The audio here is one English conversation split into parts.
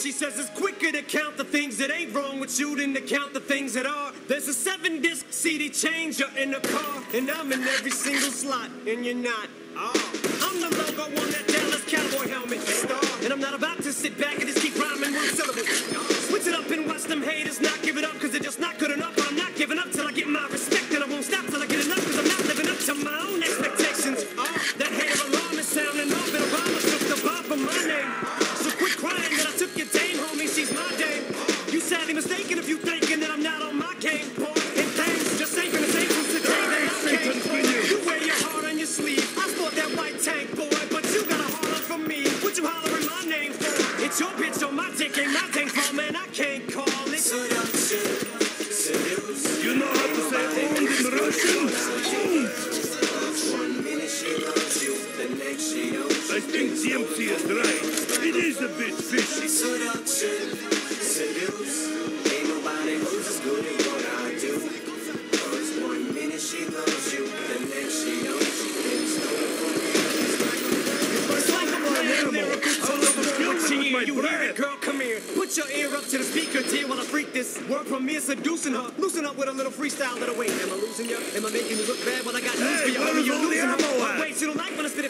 She says it's quicker to count the things that ain't wrong with you than to count the things that are. There's a seven disc CD changer in the car, and I'm in every single slot, and you're not. Oh. I'm the logo on that Dallas Cowboy helmet star, and I'm not about to sit back and just keep rhyming one syllable. Switch it up and watch them haters not give it up, cause they're just not good enough, but I'm not giving up till I get my respect. Word from me seducing her. Loosen up with a little freestyle little way. Am I losing you? Am I making you look bad? Well, I got news hey, for you. You're losing her. Wait, she don't like when I spit it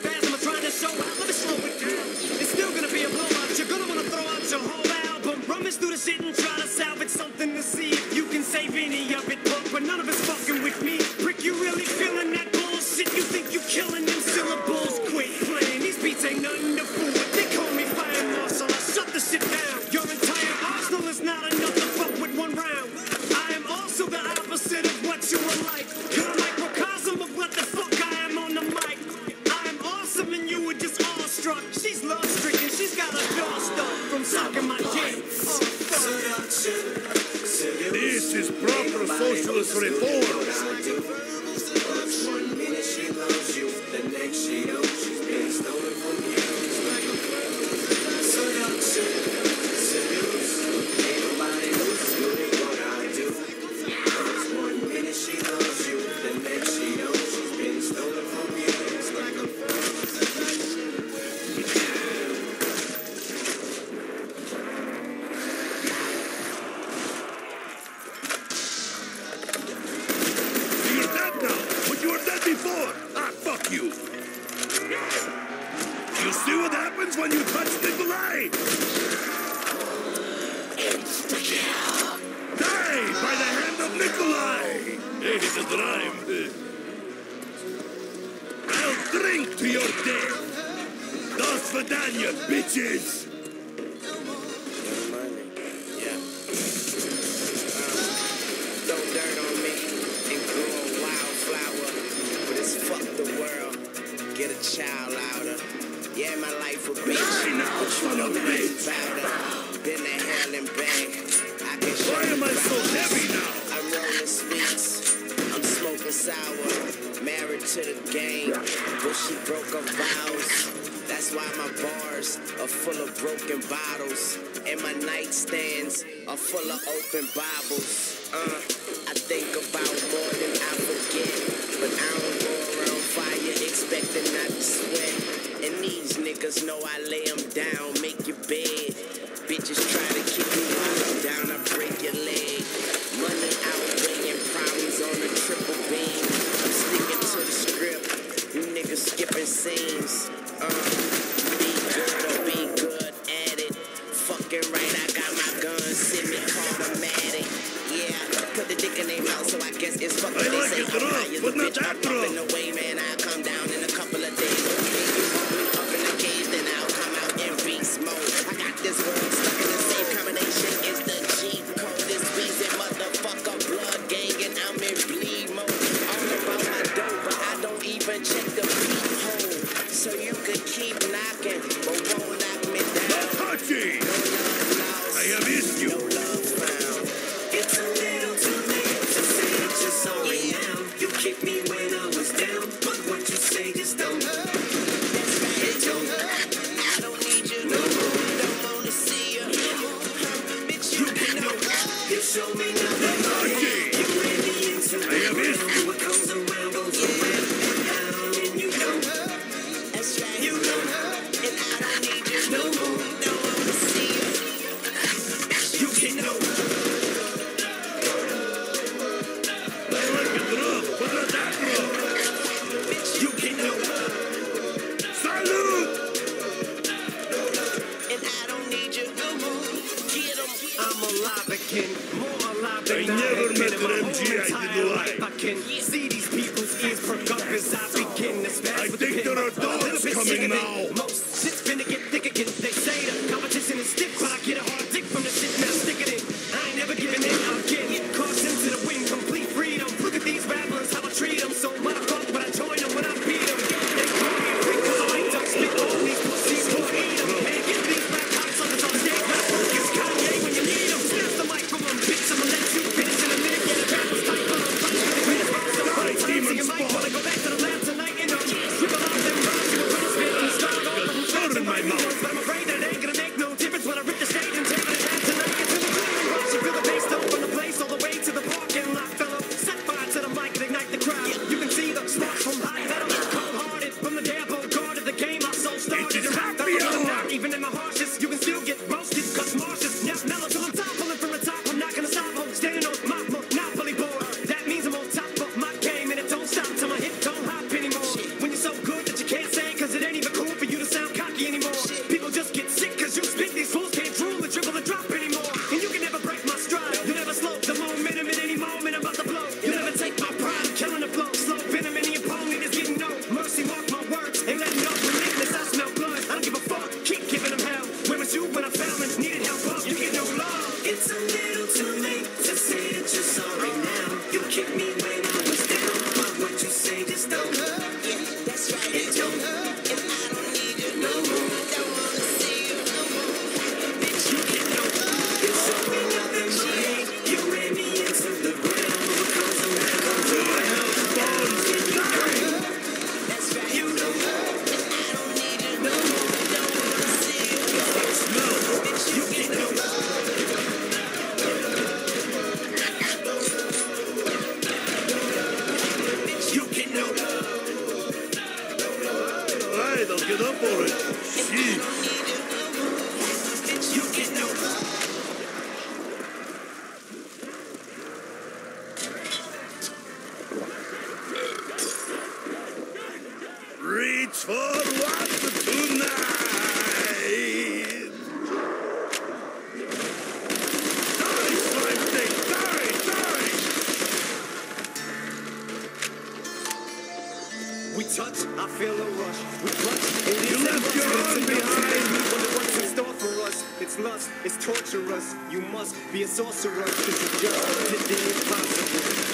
sorcerers. This is just did the.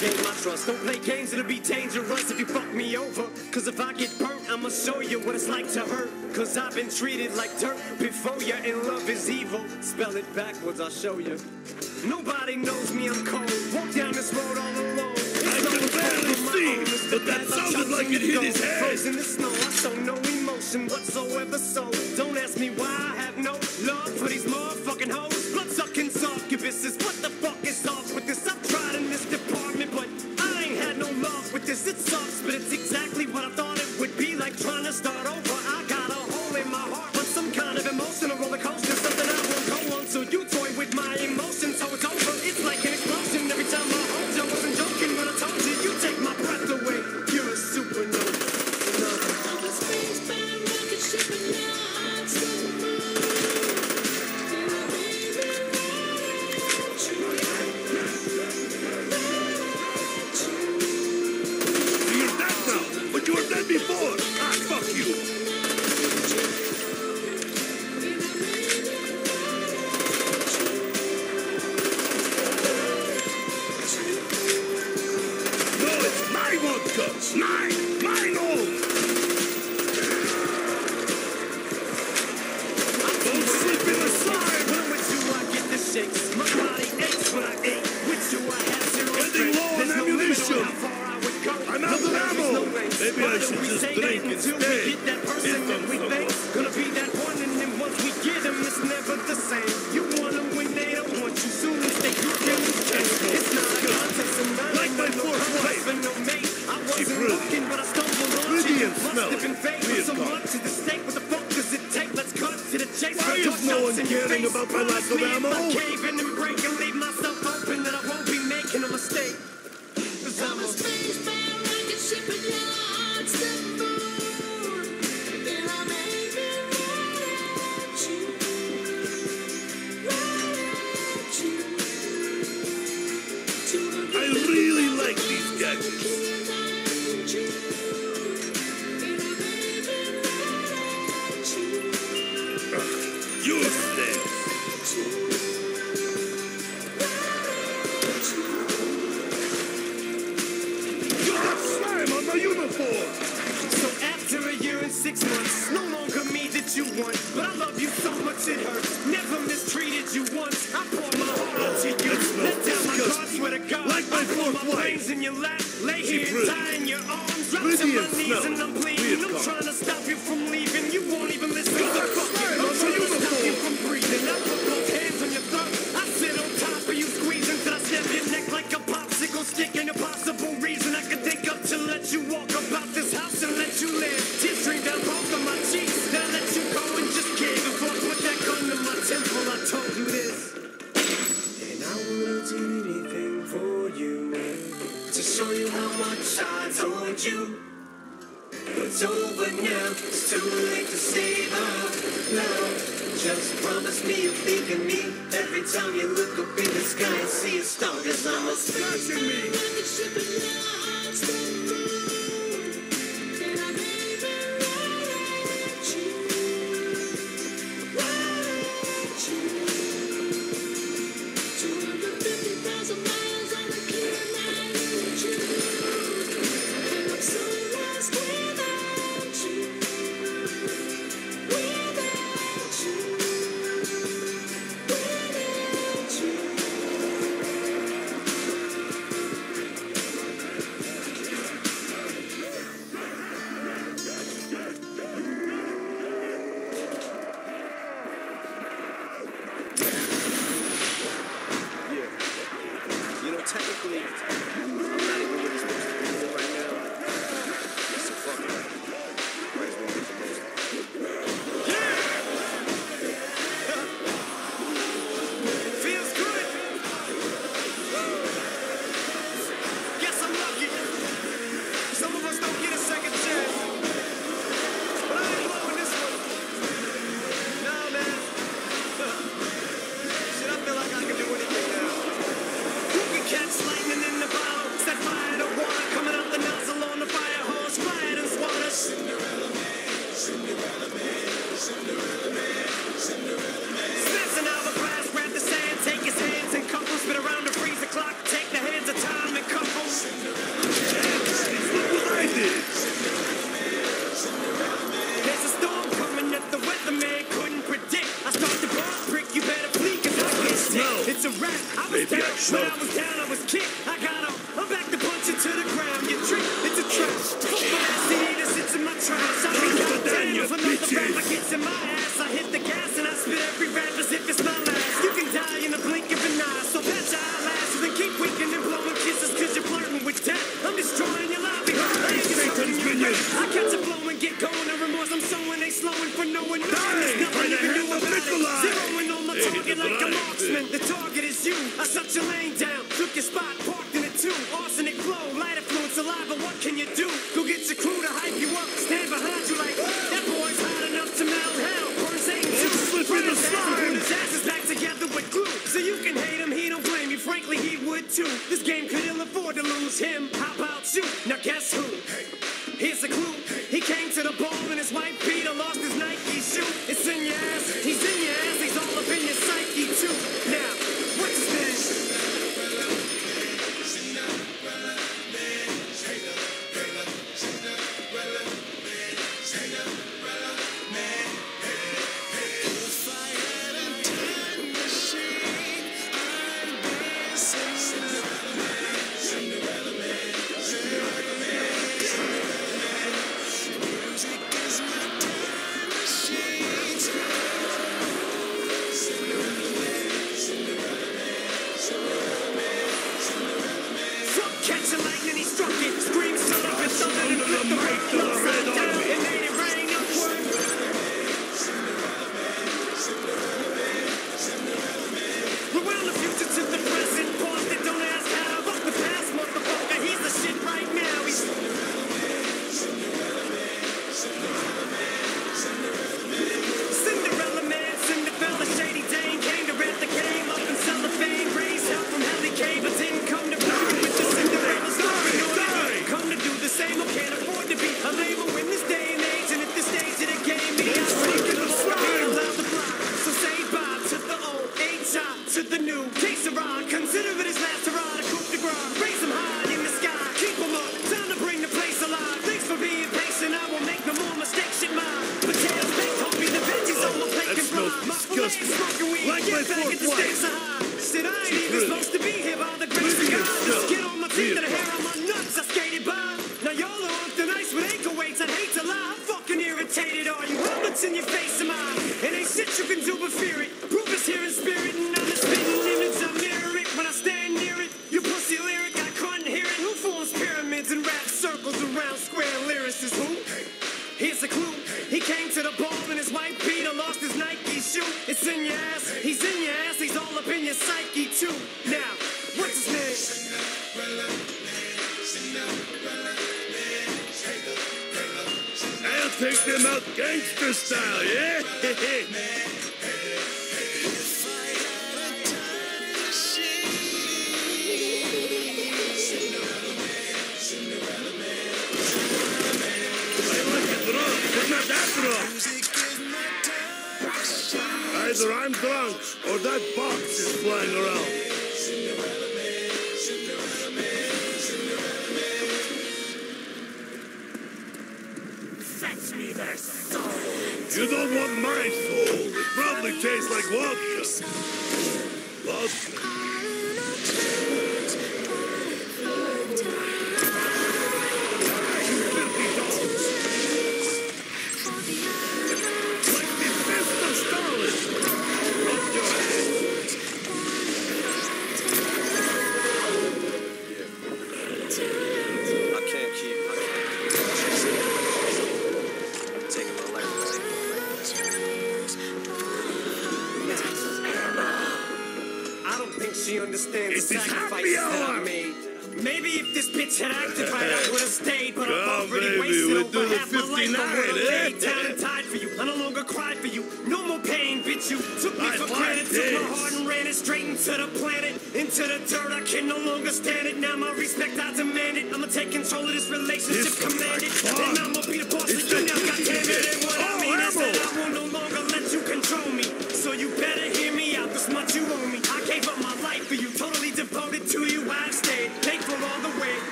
Gain my trust. Don't play games, it'll be dangerous if you fuck me over. Cause if I get burnt, I'ma show you what it's like to hurt. Cause I've been treated like dirt before you, and love is evil. Spell it backwards, I'll show you. Nobody knows me, I'm cold. Walk down this road all alone. I can barely see, but that sounded like it hit his head. Frozen in snow, I show no emotion whatsoever, so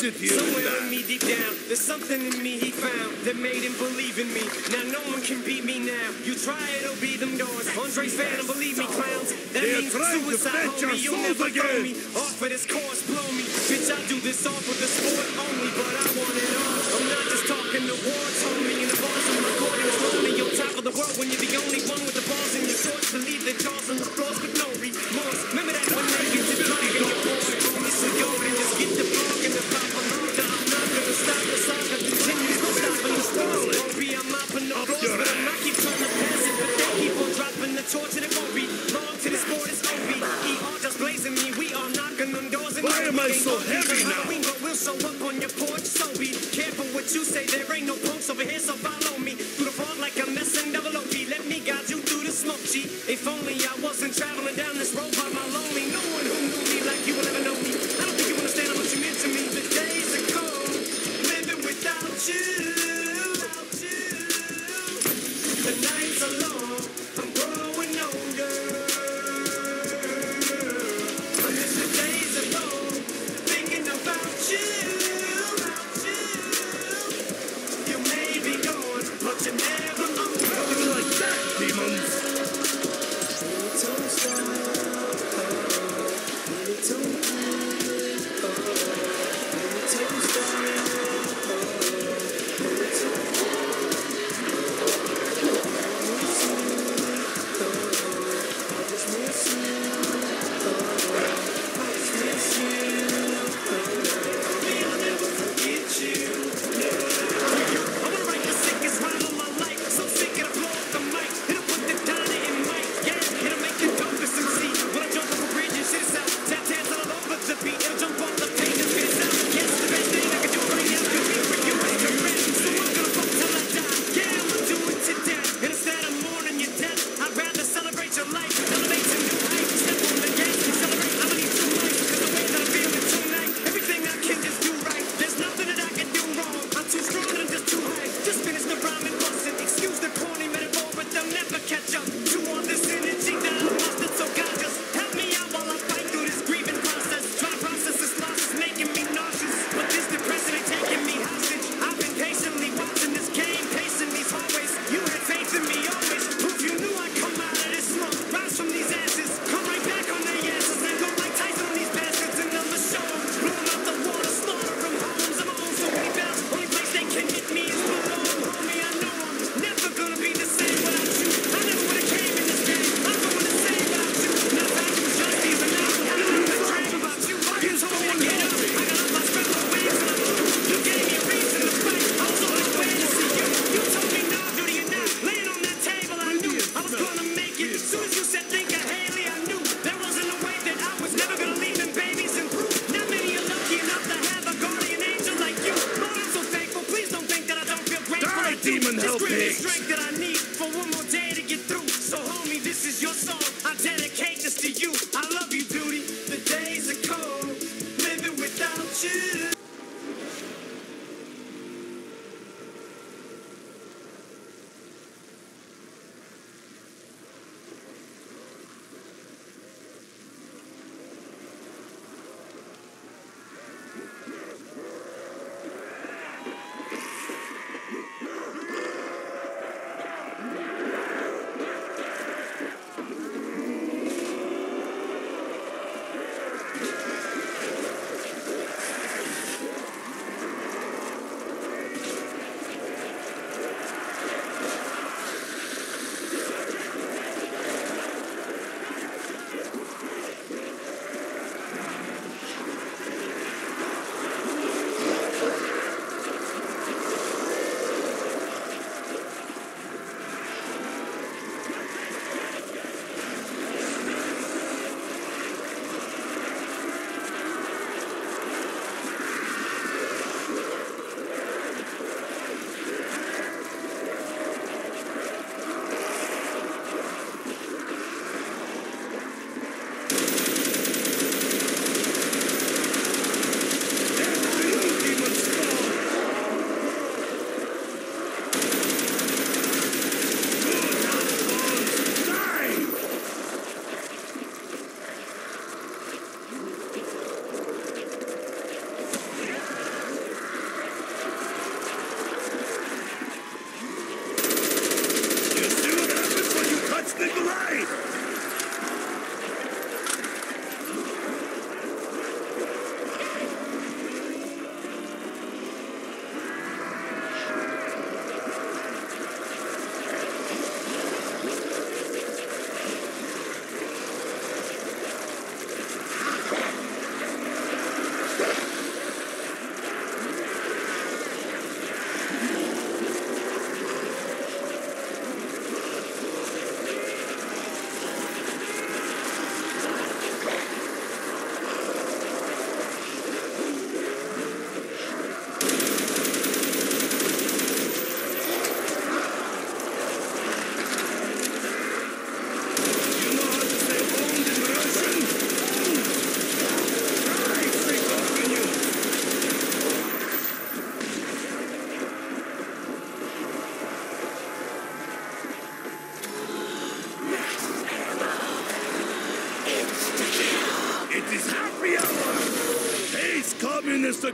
sit here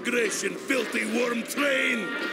migration, filthy worm train!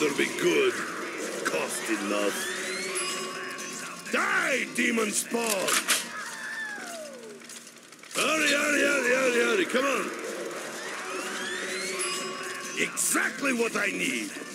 better be good. Cost enough. Die, demon spawn! Hurry, hurry, hurry, hurry, hurry, come on! Exactly what I need!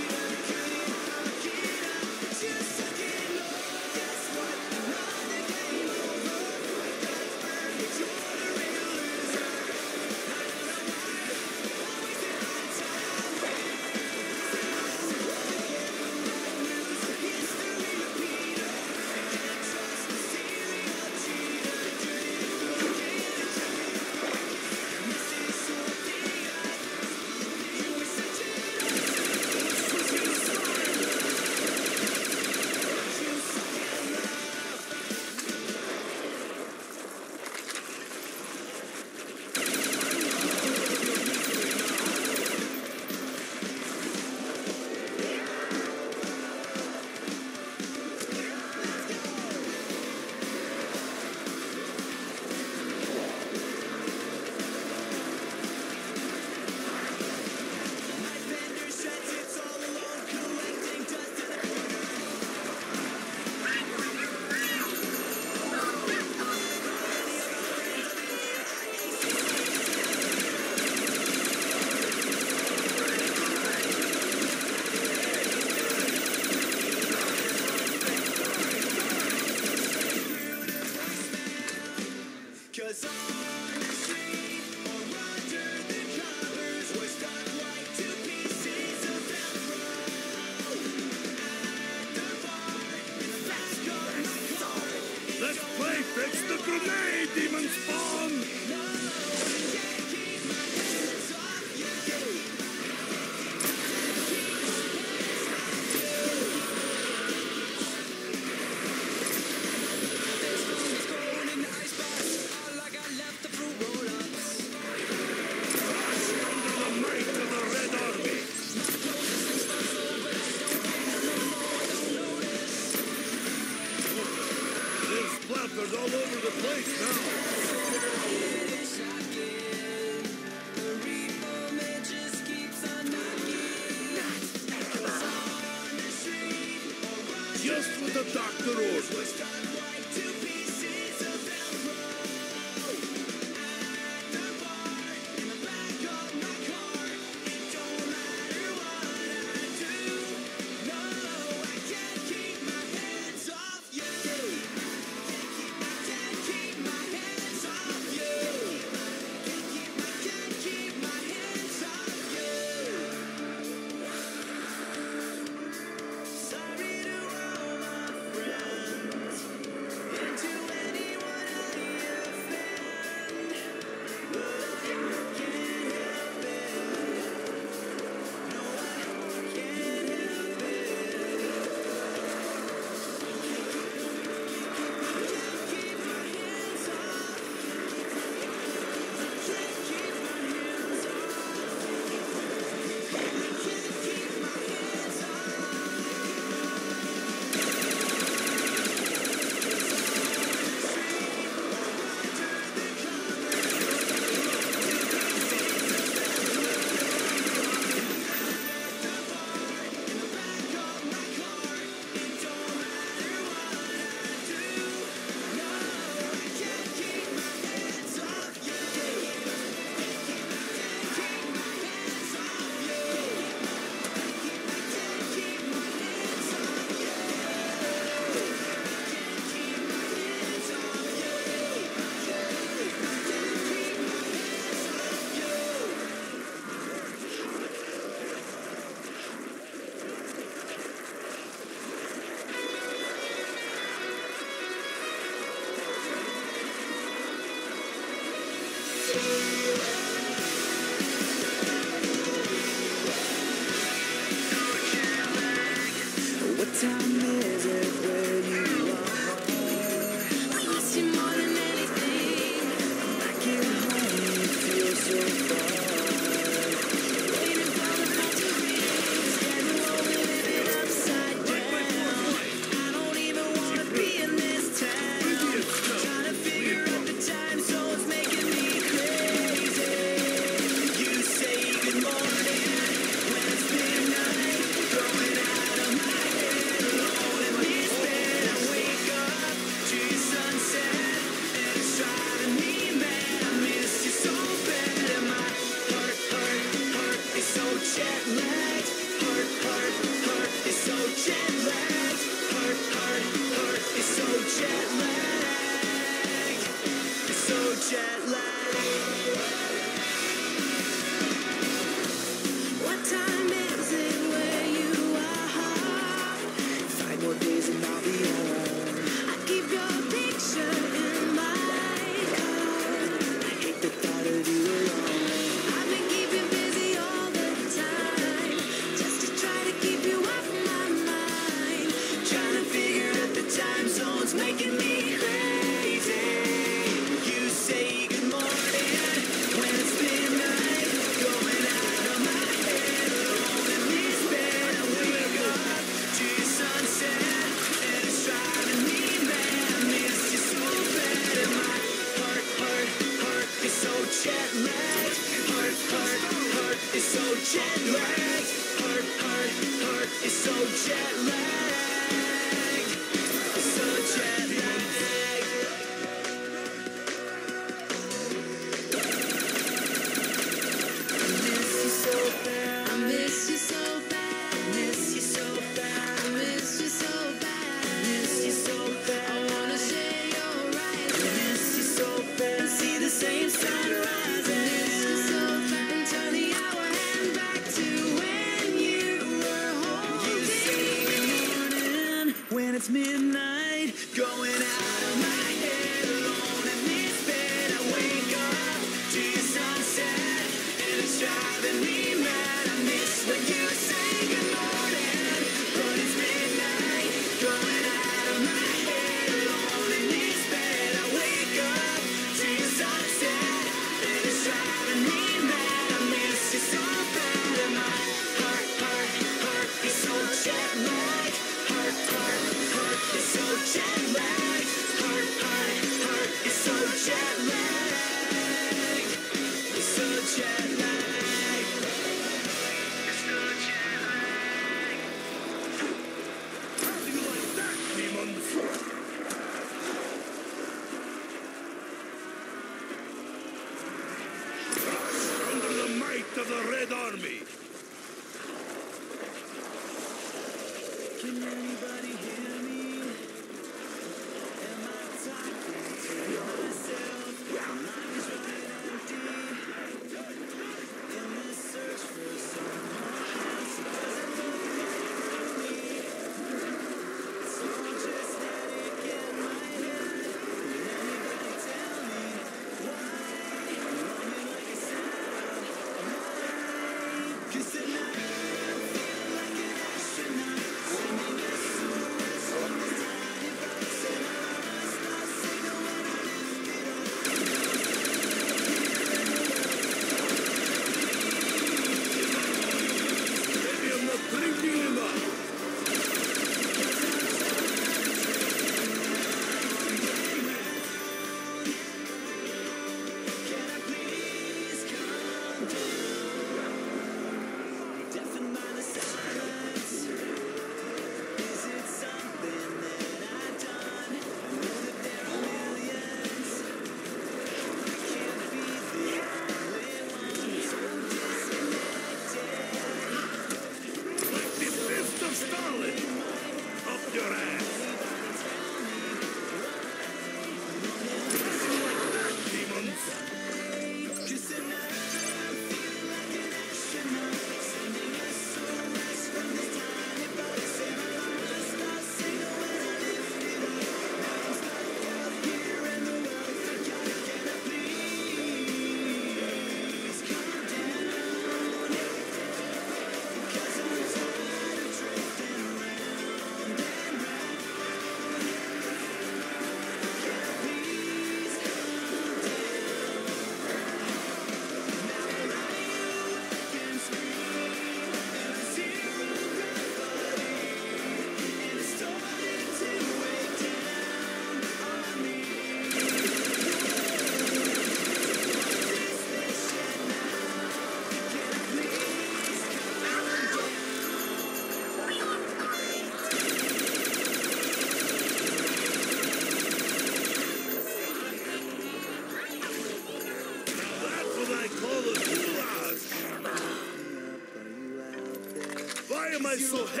I so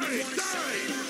die, die.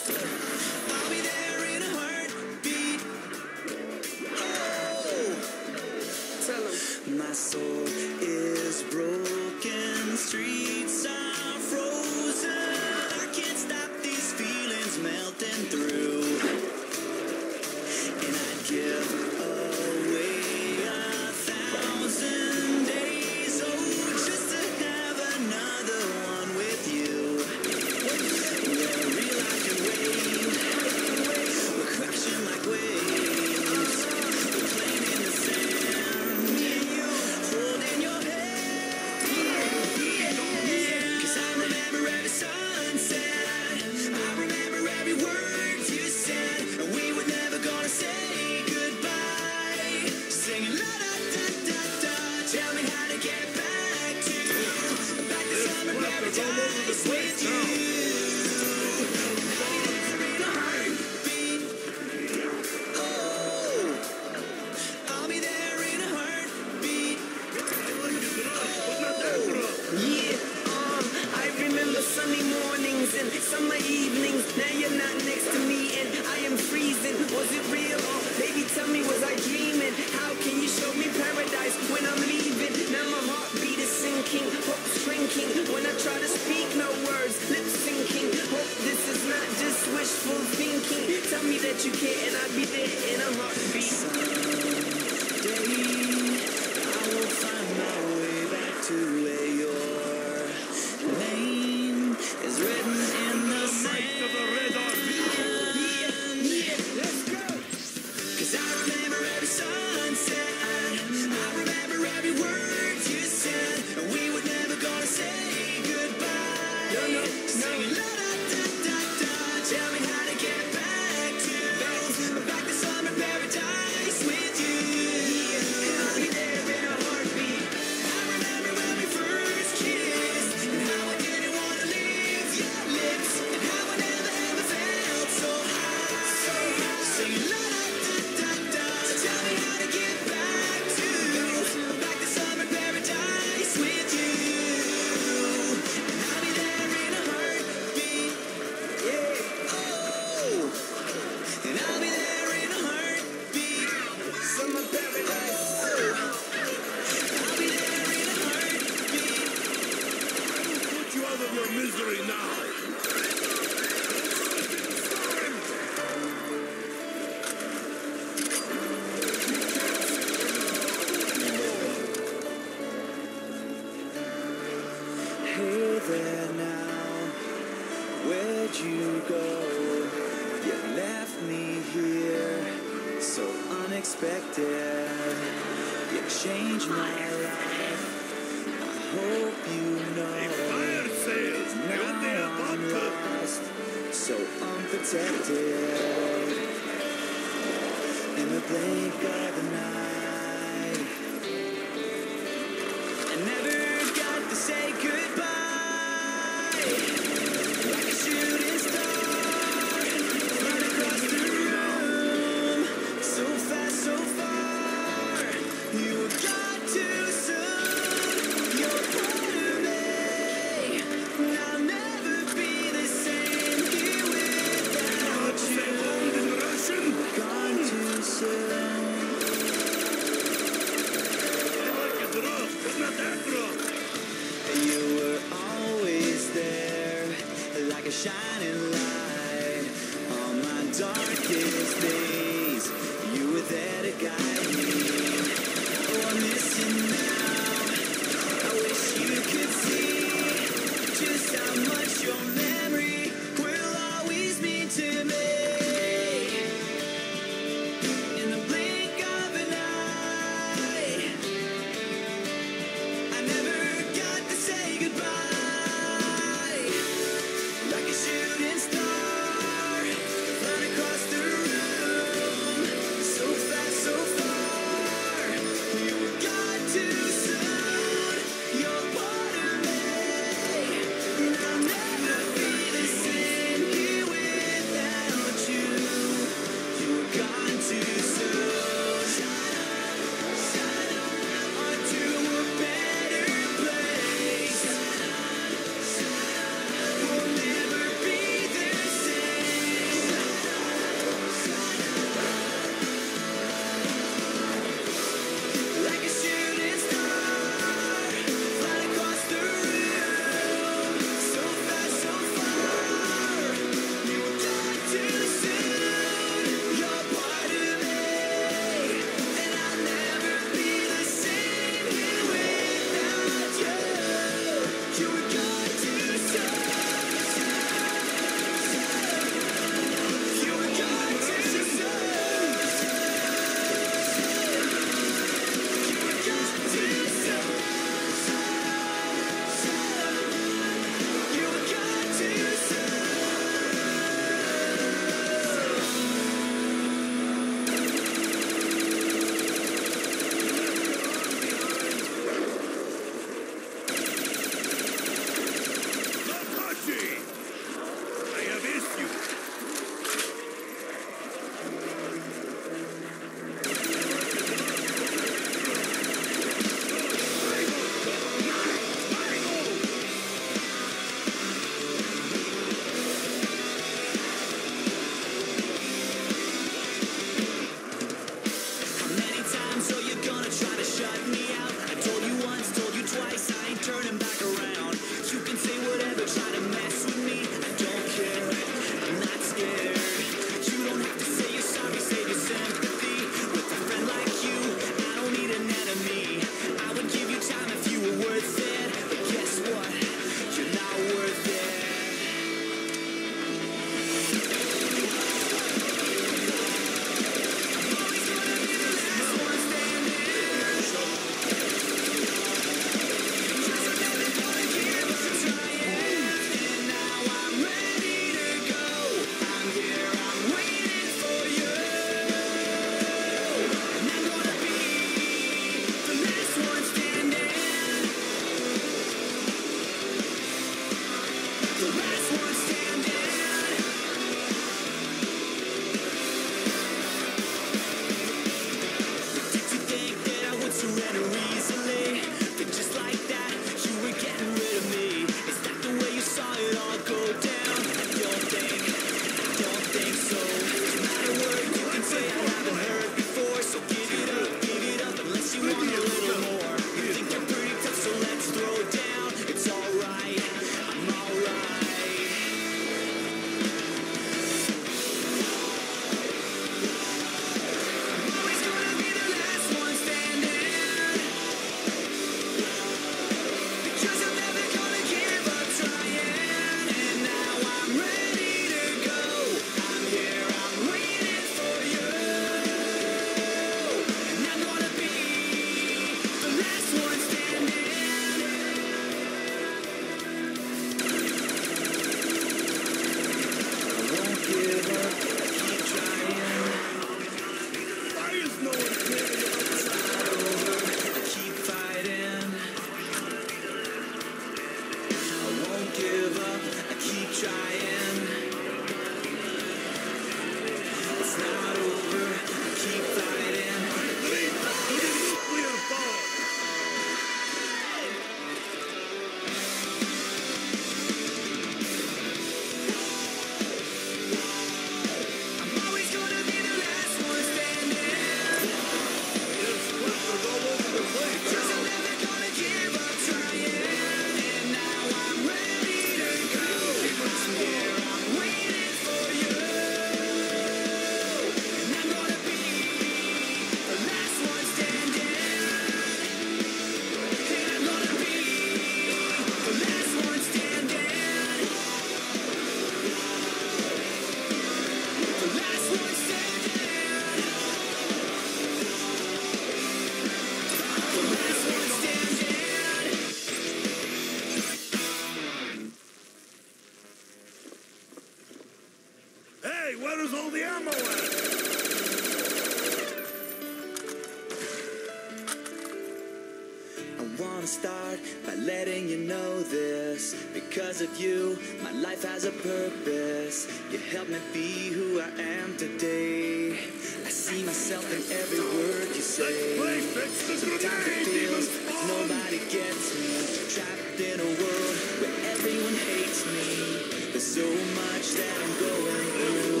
wanna start by letting you know this. Because of you, my life has a purpose. You helped me be who I am today. I see myself in every word you say. Sometimes it feels like nobody gets me. Trapped in a world where everyone hates me. There's so much that I'm going through.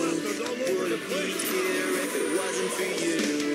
Would I be here if it wasn't for you?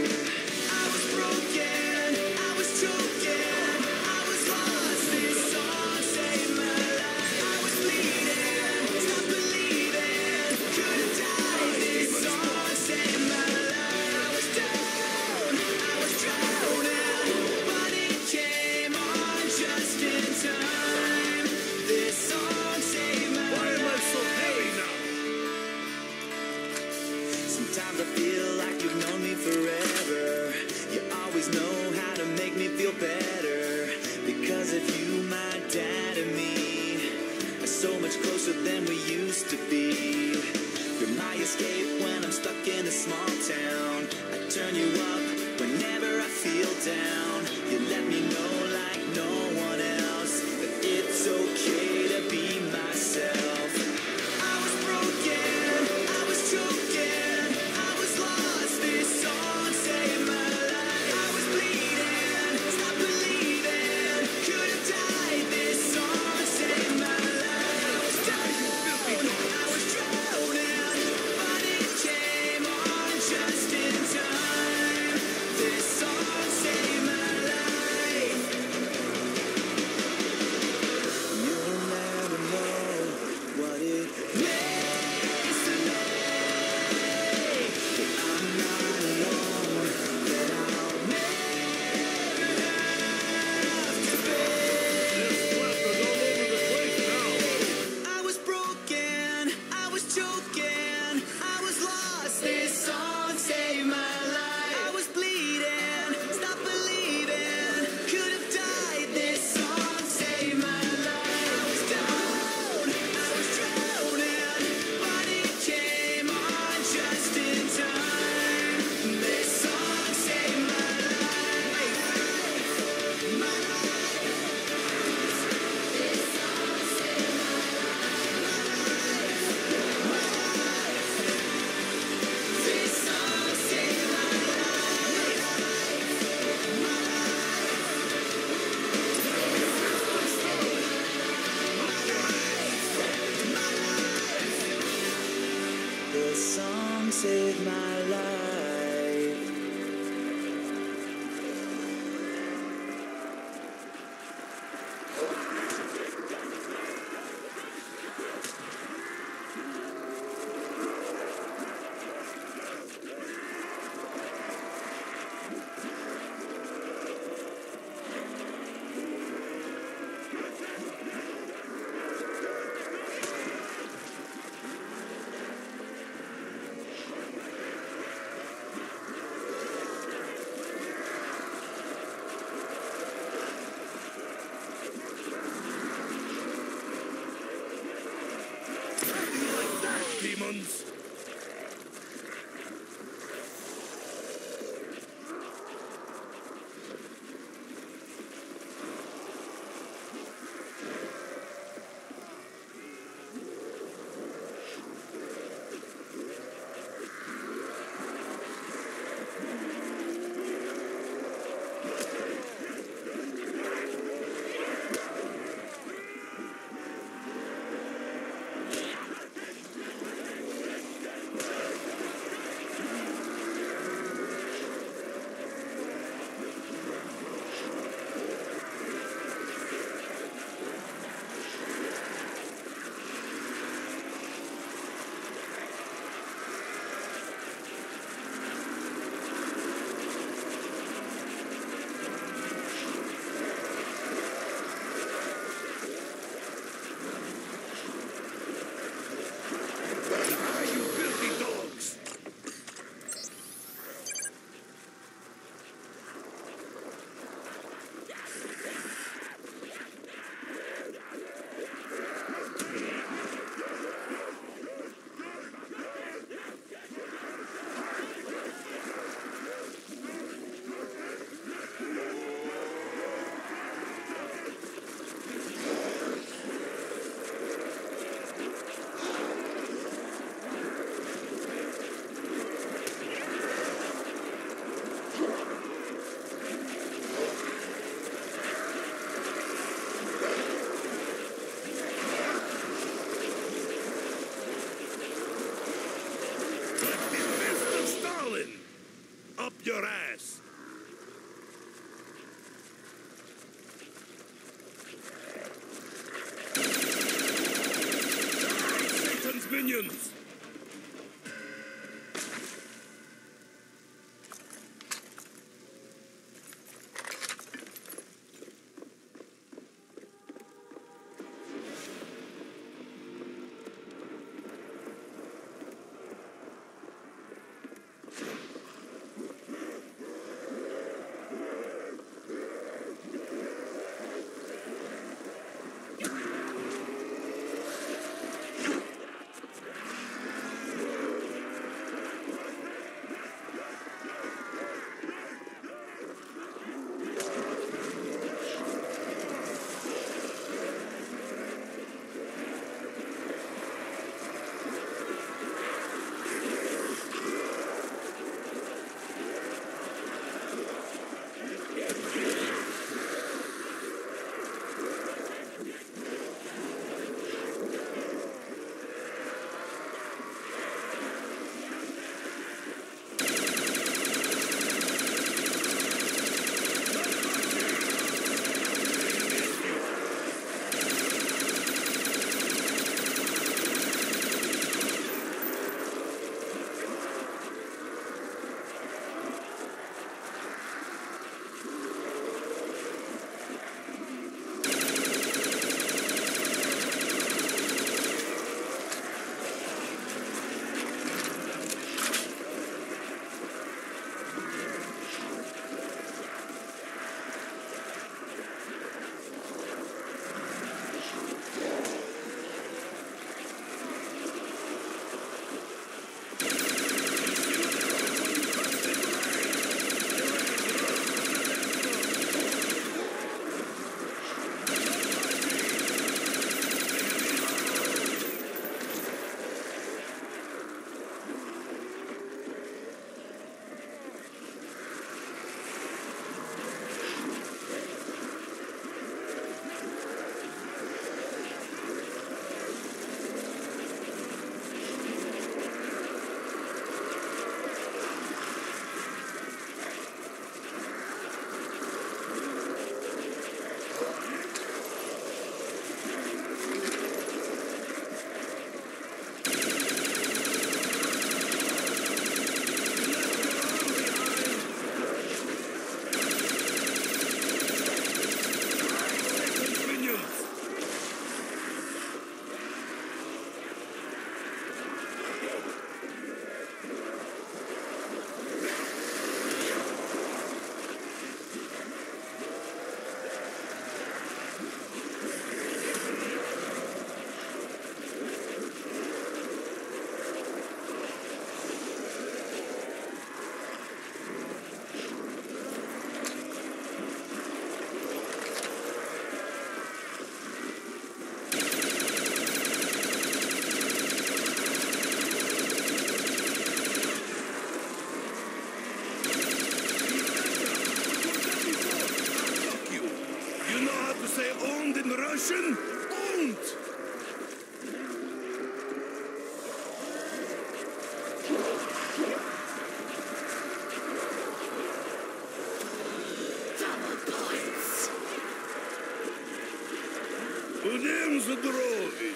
Будем здоровы!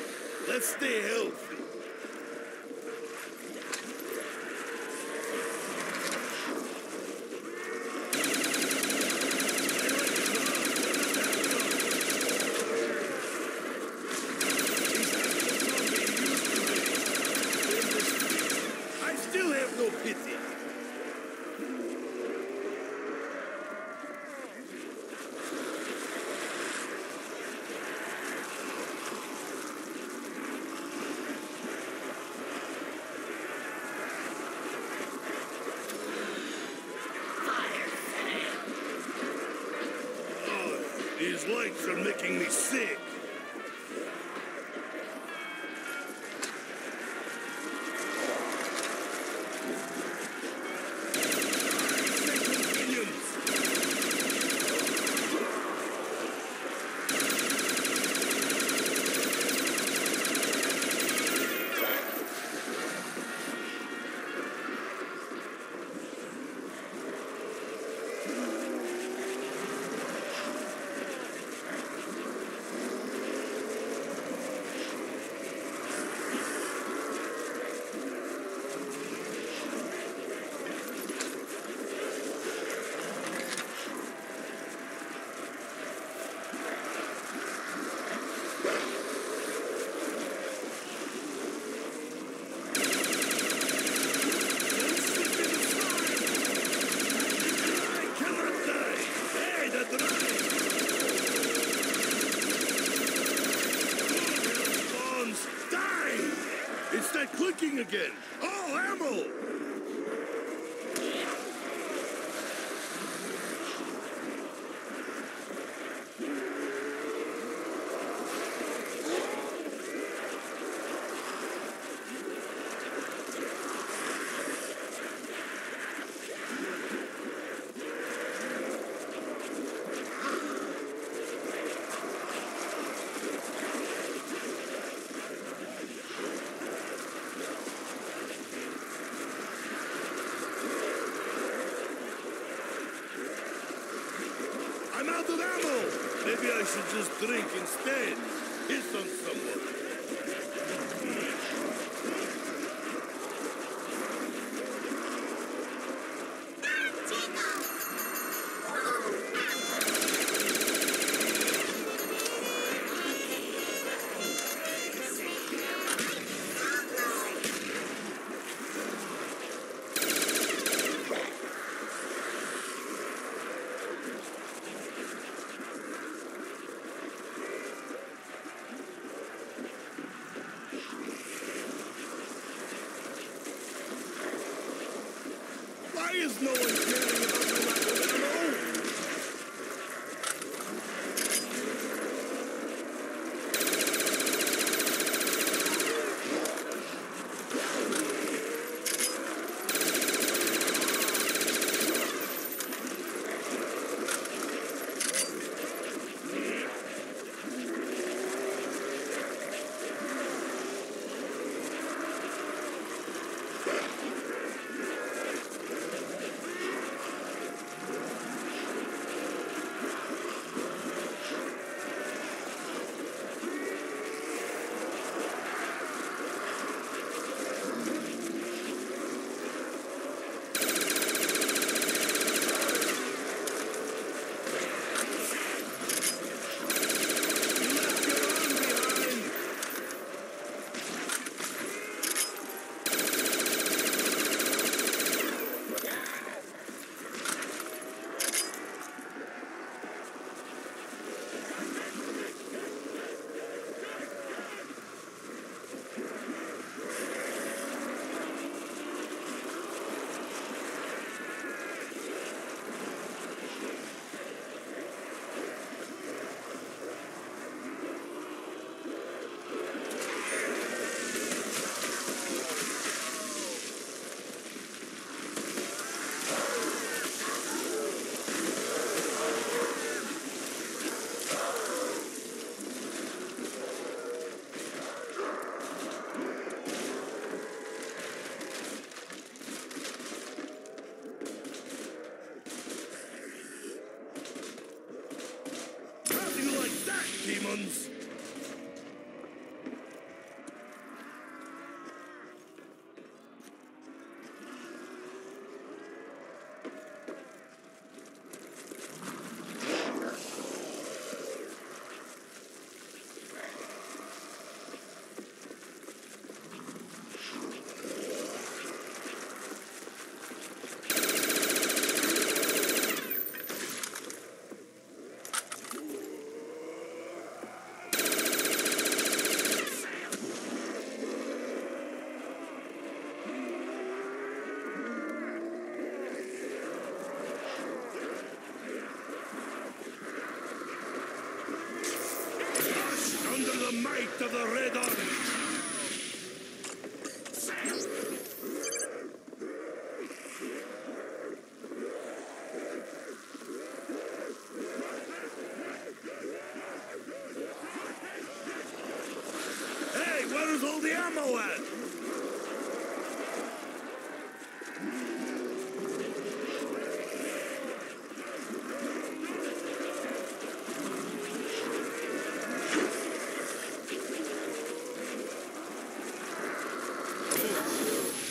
Let's stay healthy! Working again. Oh, ammo! I'm out of ammo! Maybe I should just drink instead. The Red Army! Where's all the ammo at?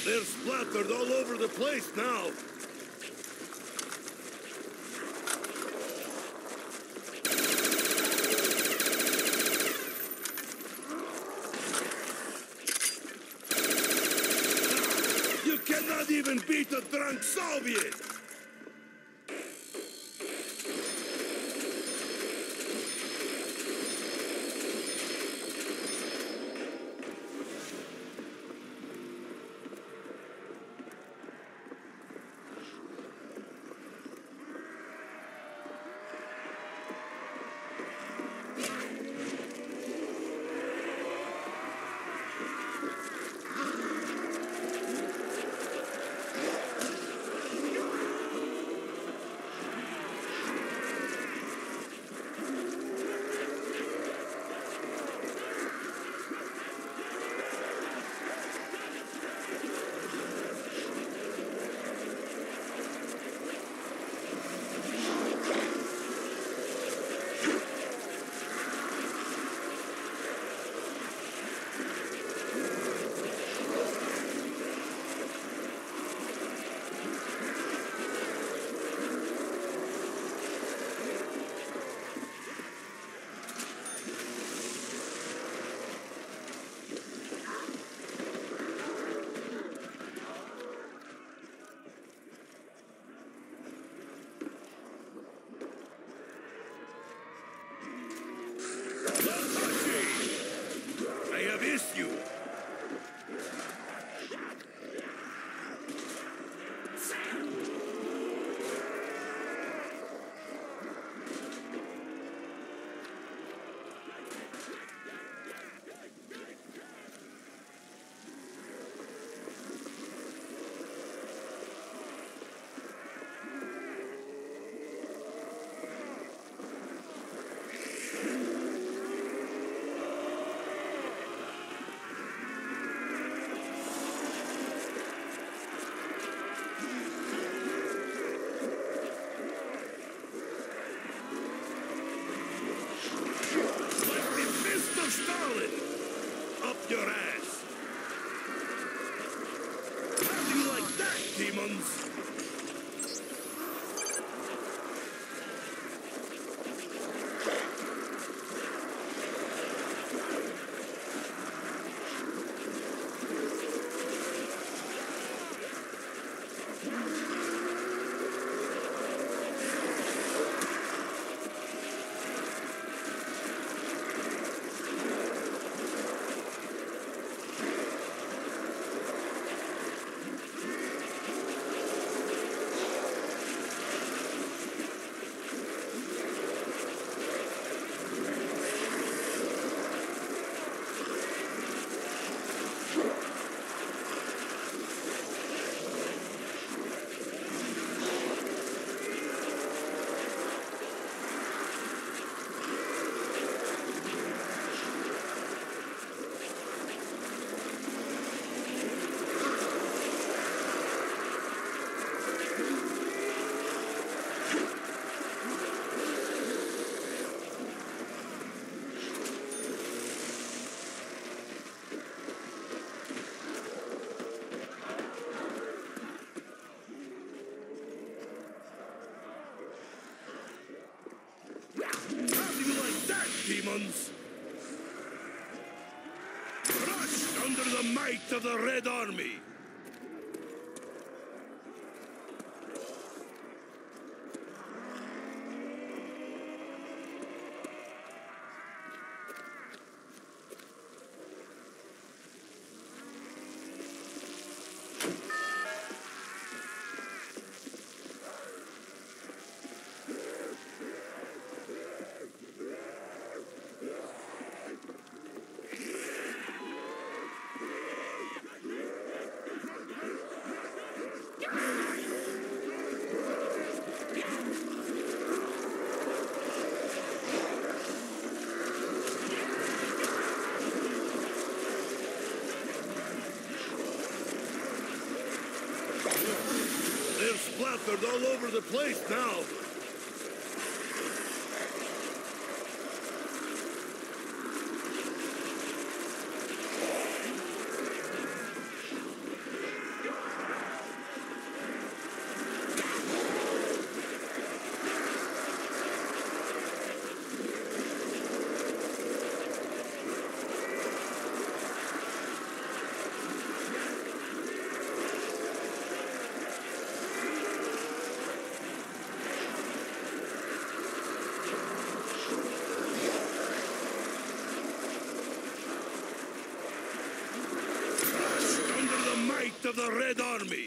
They're splattered all over place now. You cannot even beat a drunk Soviet! might of the Red Army. They're all over the place now. Red Army.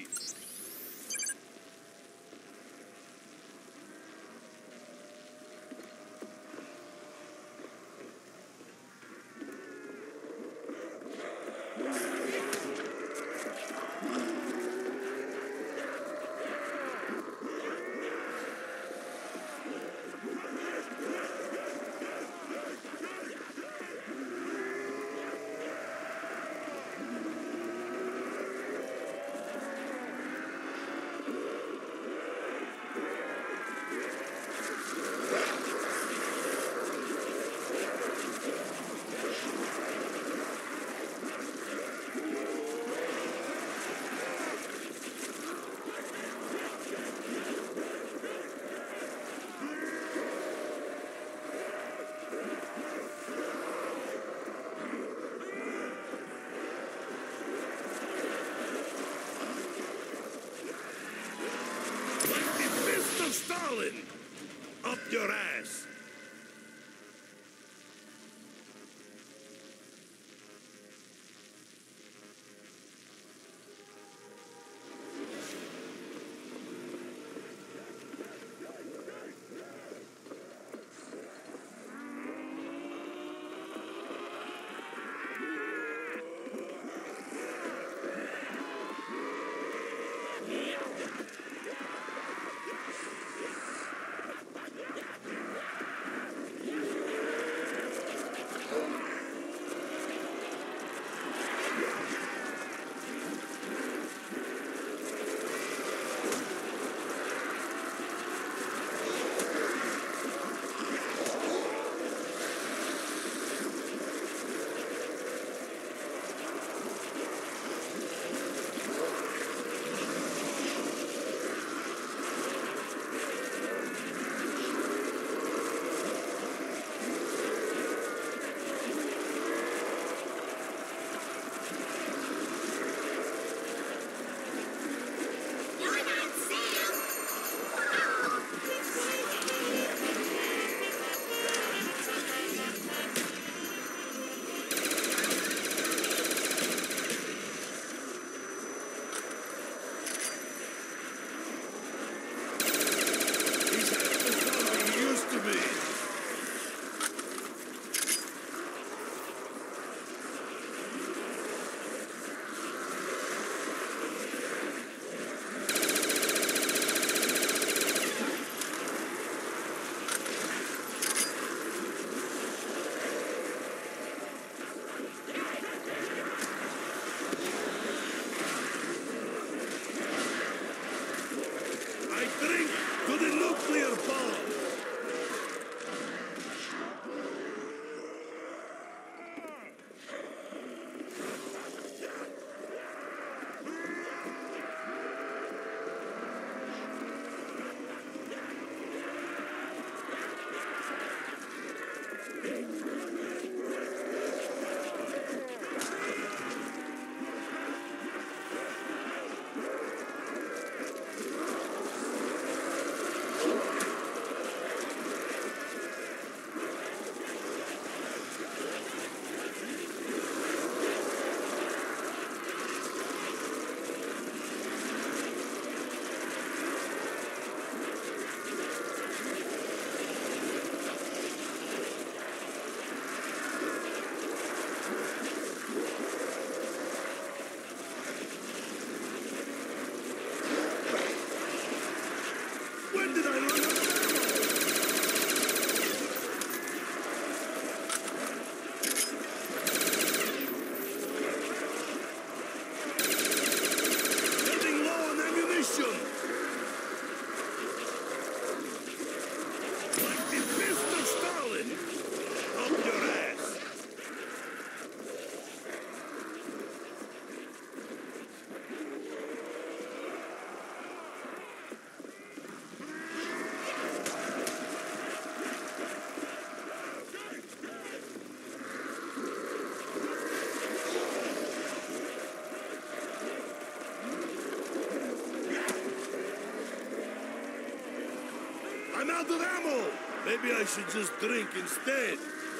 Of ammo. Maybe I should just drink instead.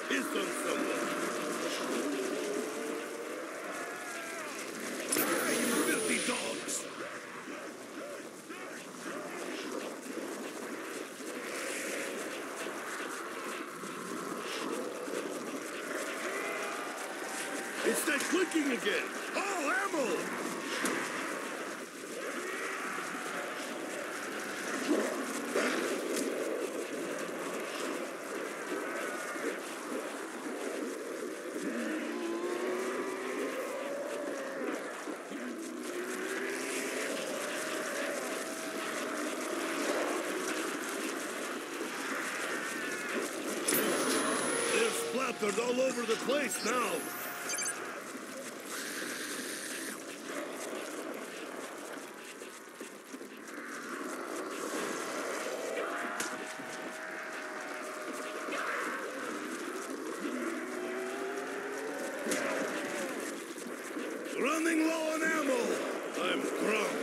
Piss on someone. You filthy dogs! It's that clicking again. Oh, ammo! They're splattered all over the place now. Running low on ammo. I'm drunk.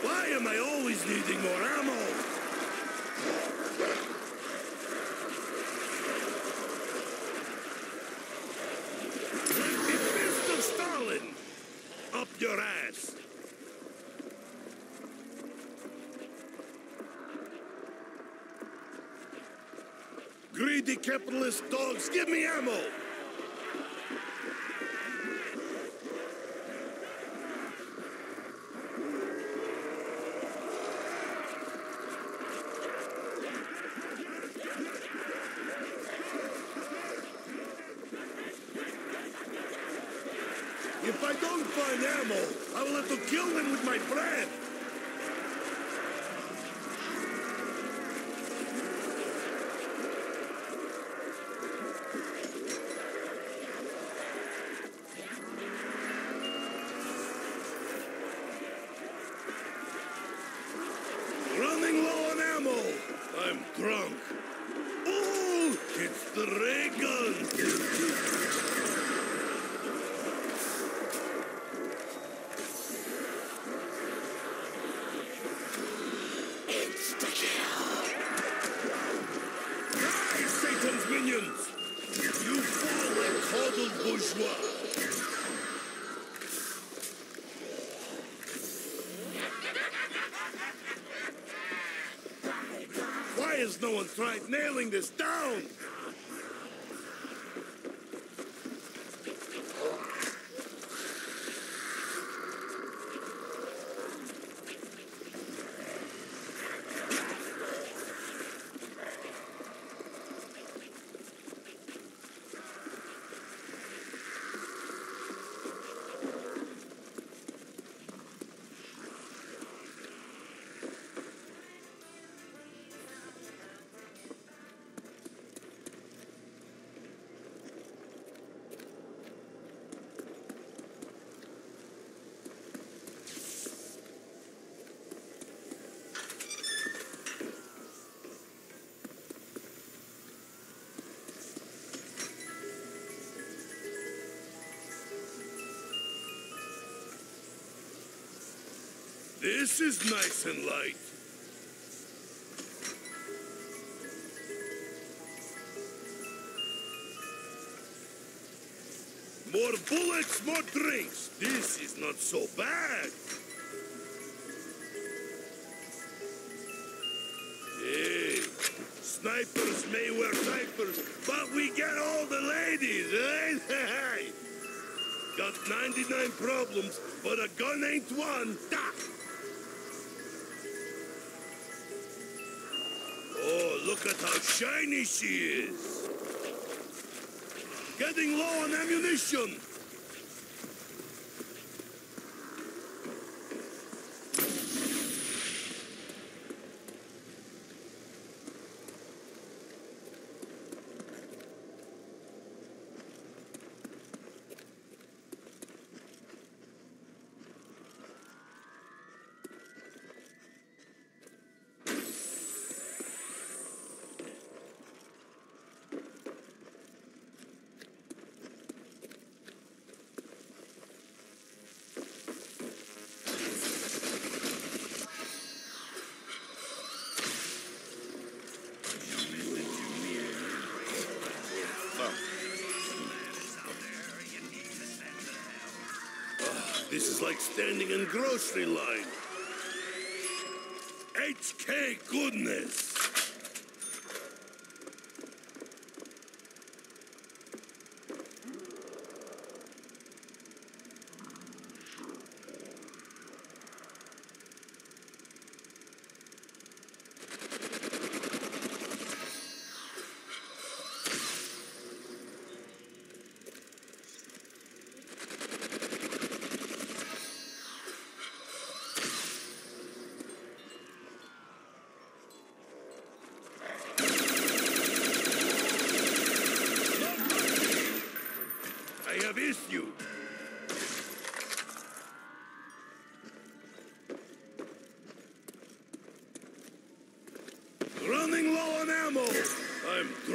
Why am I always needing more ammo? Like the fist of Stalin! Up your ass! Greedy capitalist dogs, give me ammo! This is nice and light. More bullets, more drinks. This is not so bad. Hey, snipers may wear diapers, but we get all the ladies, eh? Got 99 problems, but a gun ain't one. Look at how shiny she is. Getting low on ammunition. standing in grocery line. HK goodness!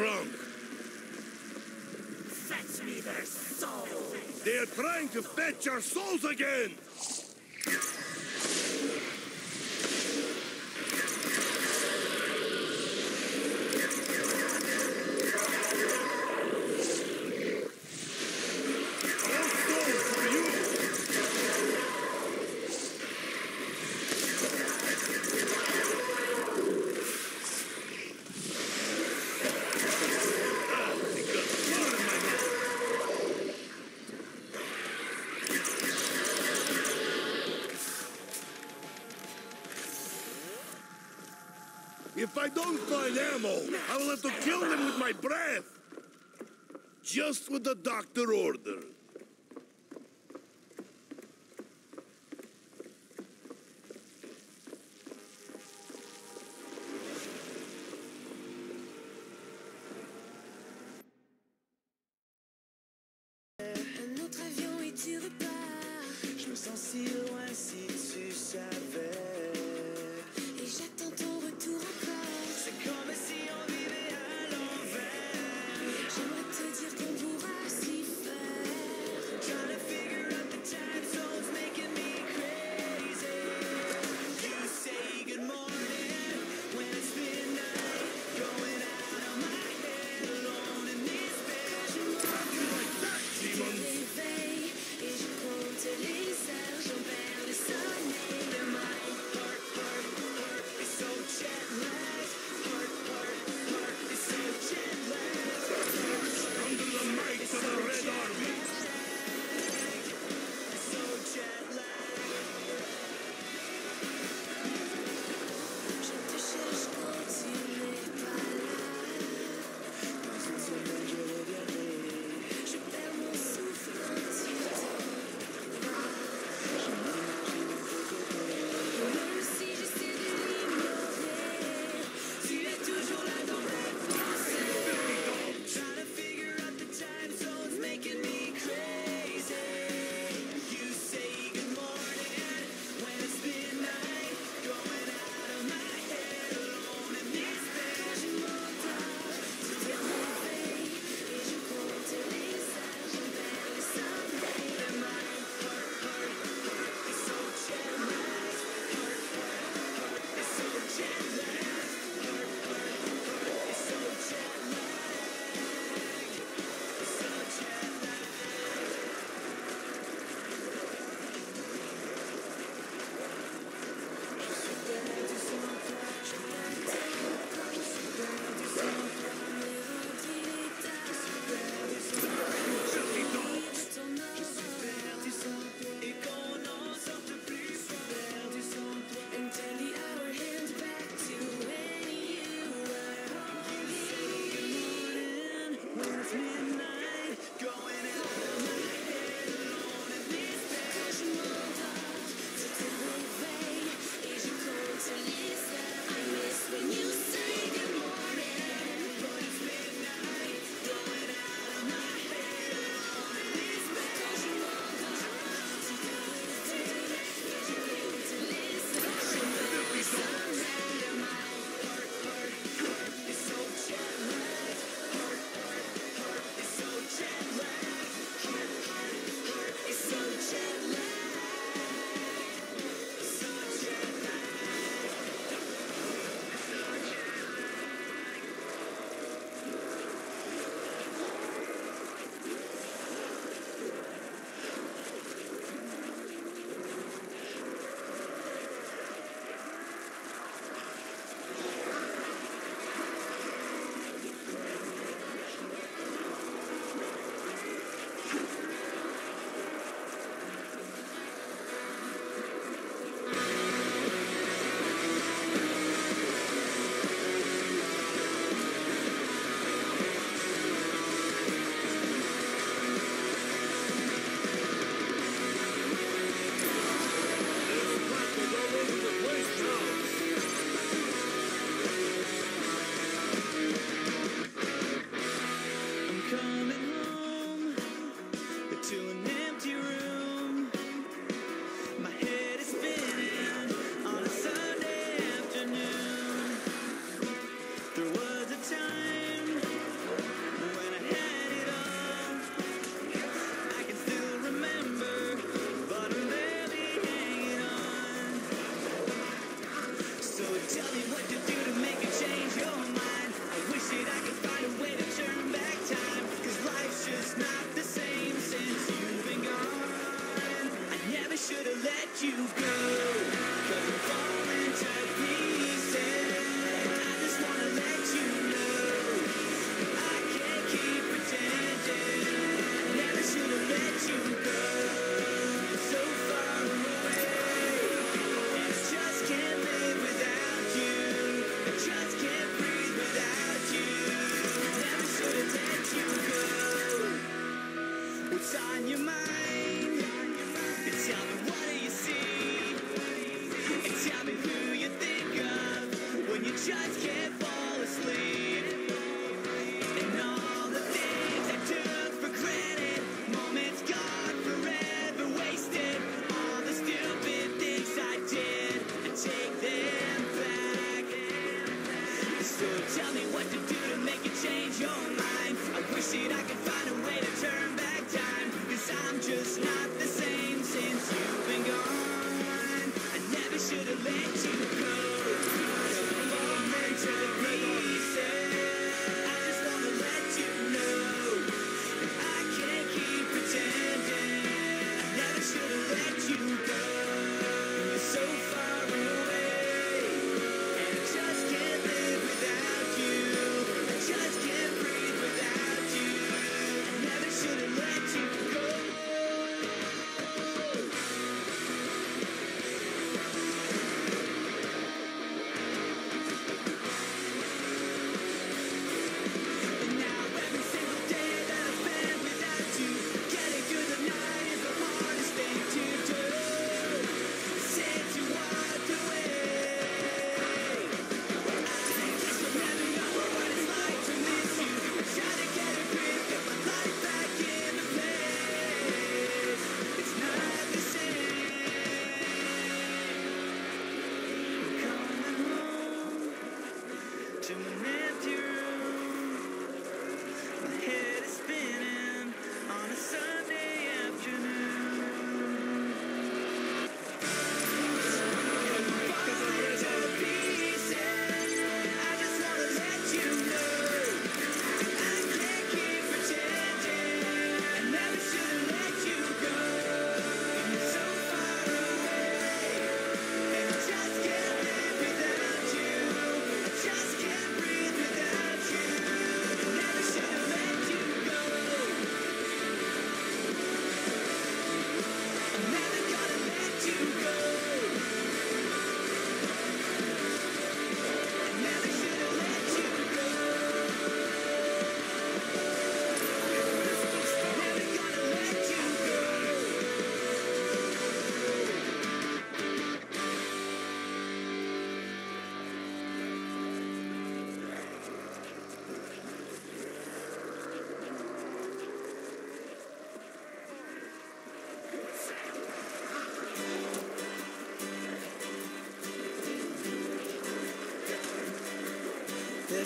wrong. Fetch me their souls! They are trying to fetch our souls again! just with the doctor order.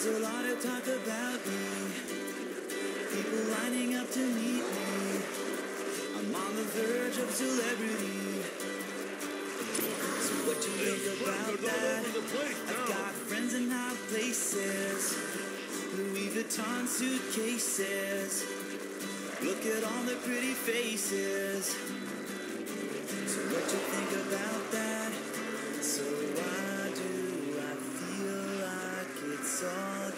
a lot of talk about me. People lining up to meet me. I'm on the verge of celebrity. So what you think about that? I've got friends in high places. Louis Vuitton suitcases. Look at all the pretty faces.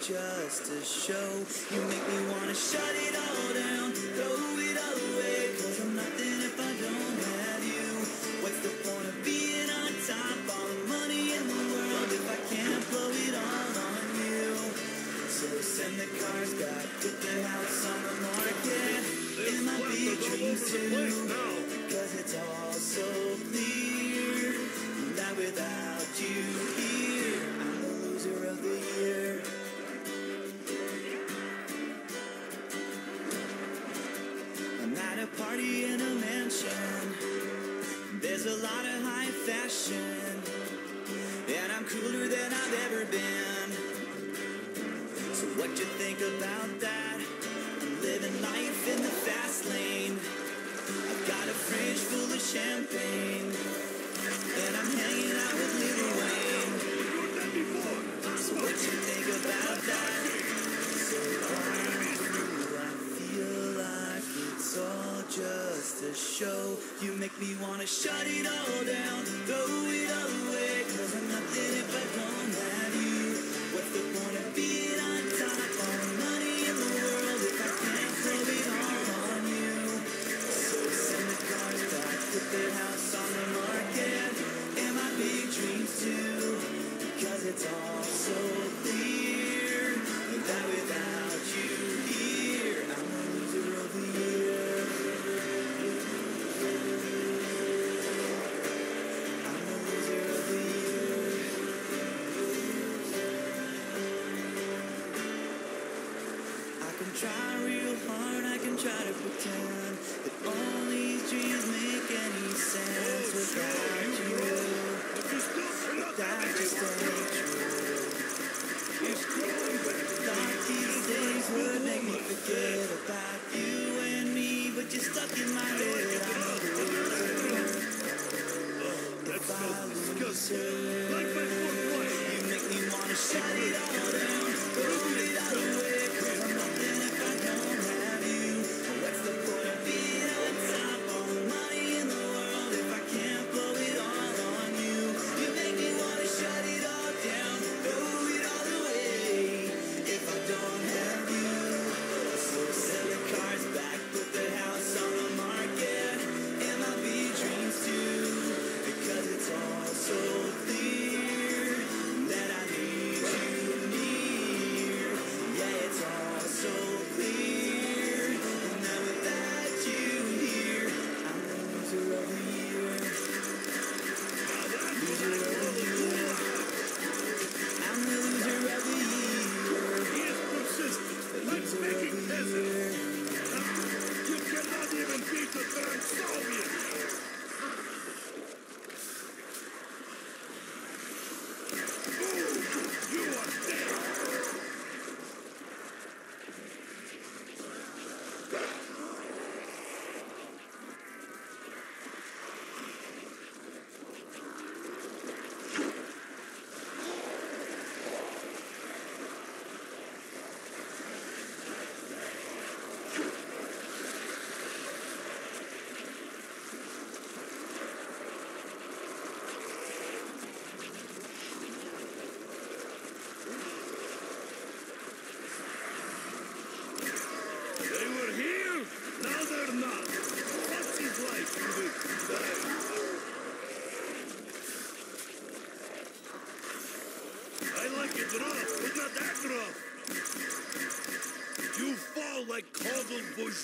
just a show. You make me wanna shut it.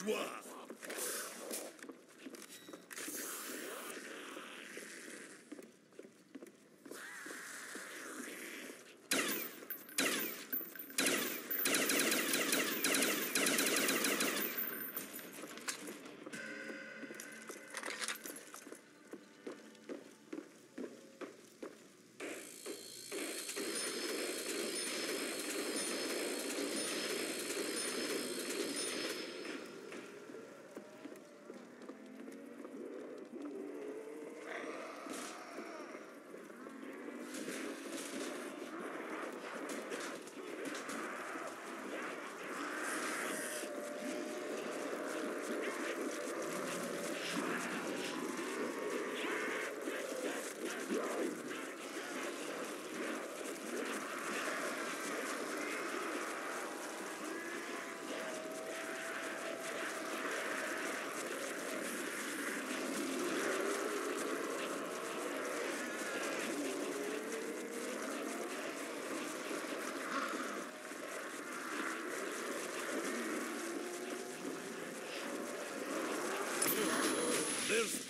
What?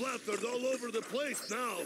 Splattered all over the place now.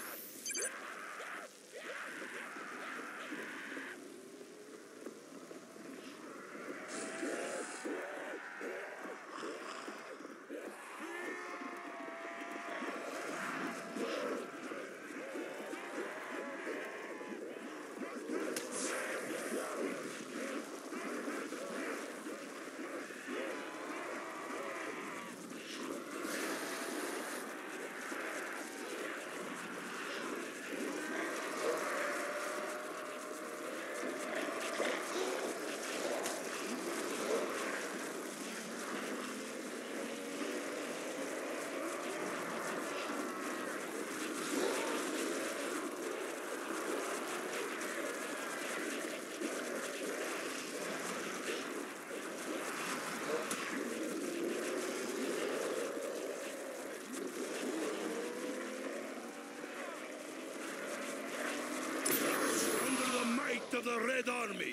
Under the might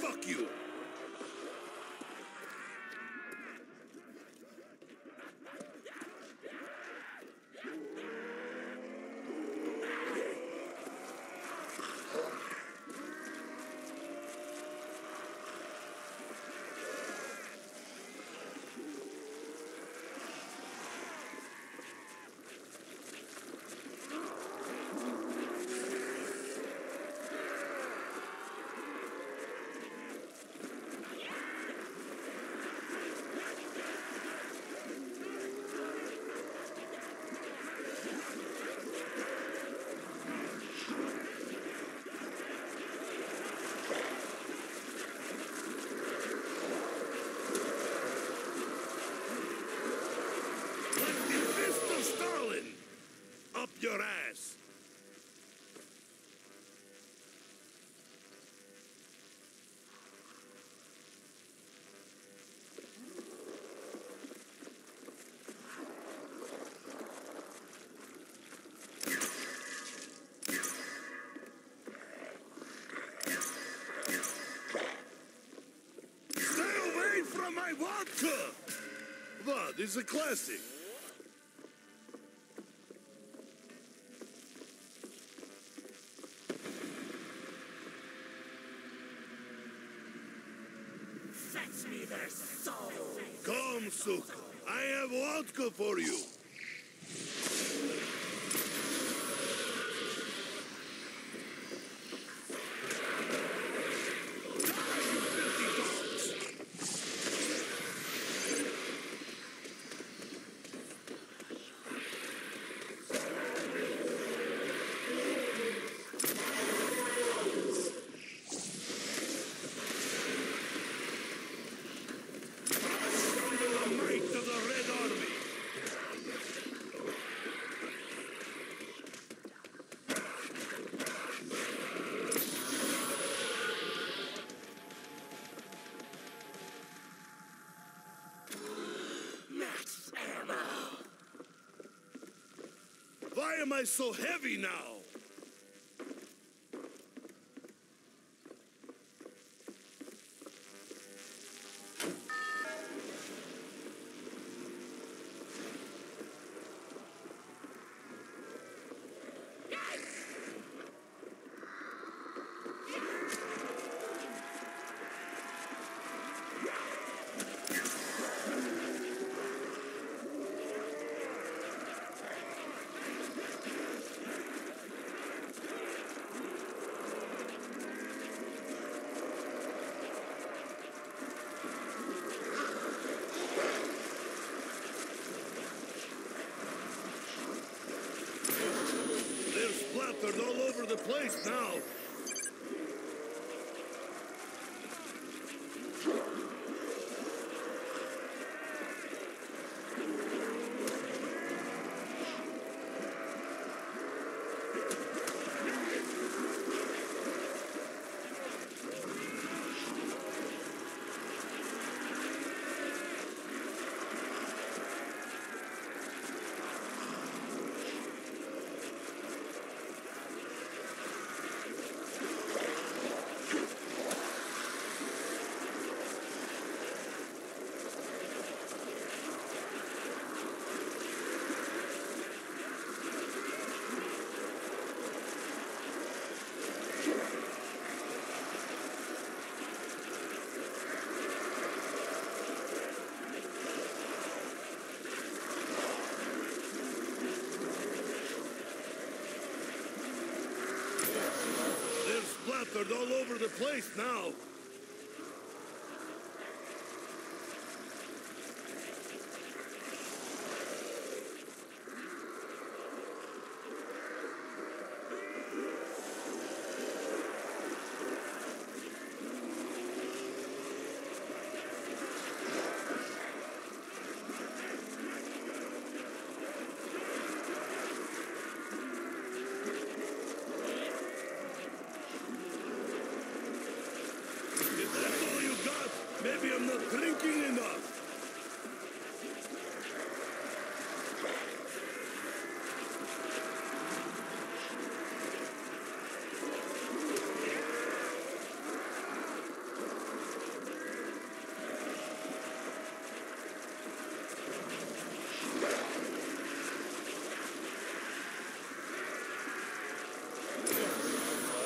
But you were dead before! Fuck you! Kuh! Wow, this is a classic. Fetch me their souls. Come, Suk. I have vodka for you. Under the might of the Red Army. Max ammo. Why am I so heavy now? They're splattered all over the place now. They're splattered all over the place now. If that's all you got, maybe I'm not drinking enough.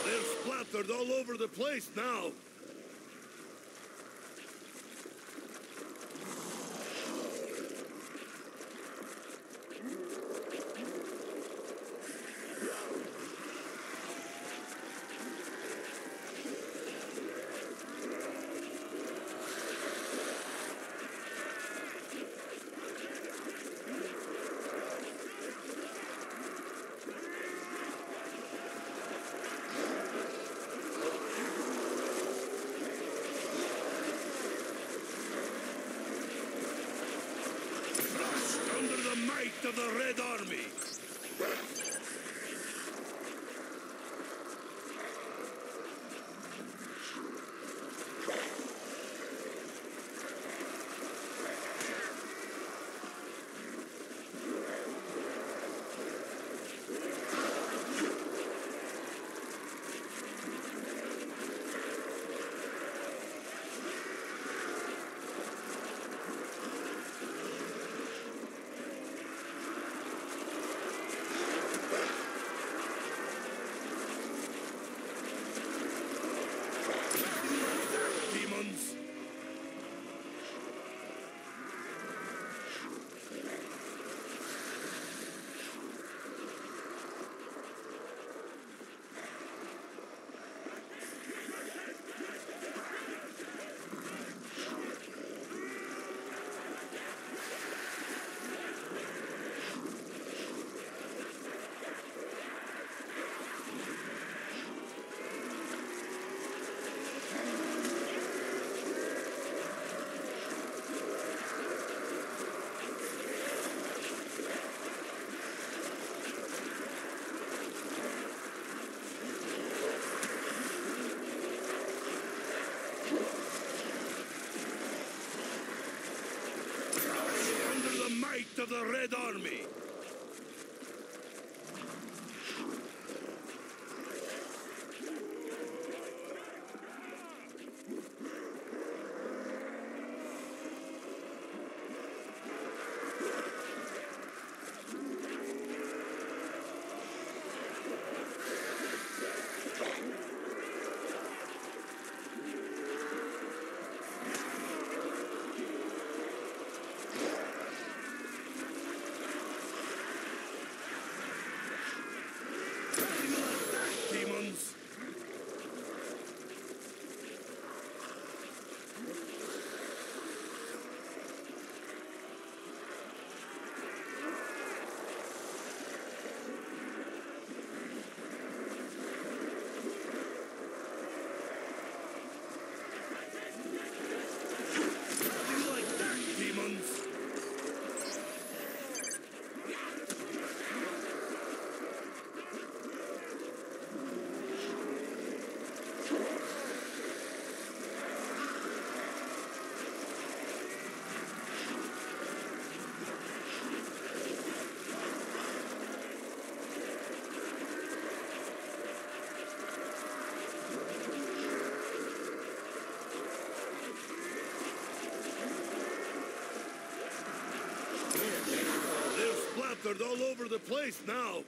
They're splattered all over the place now. All over the place now.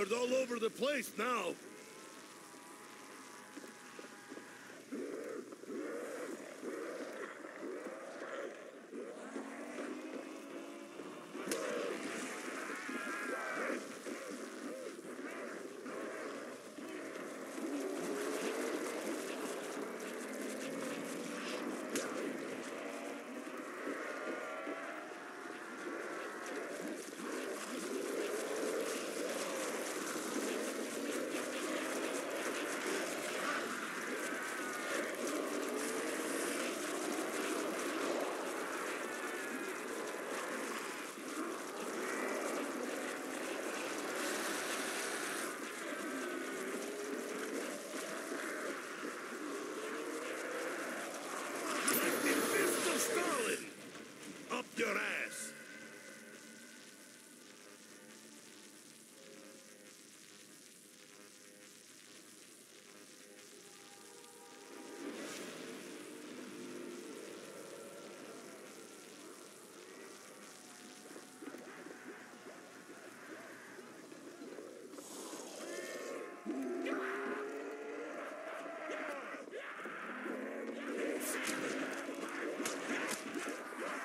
Scattered all over the place now. Mr. Stalin! Up your ass!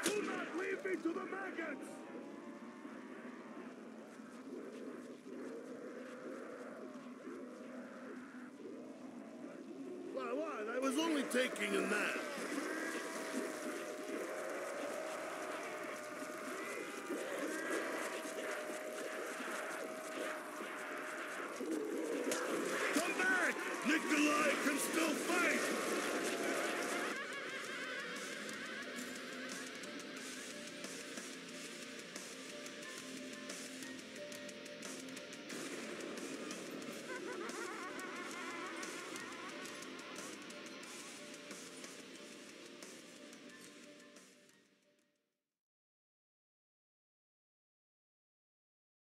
Do not leave me to the maggots! I was only taking a nap.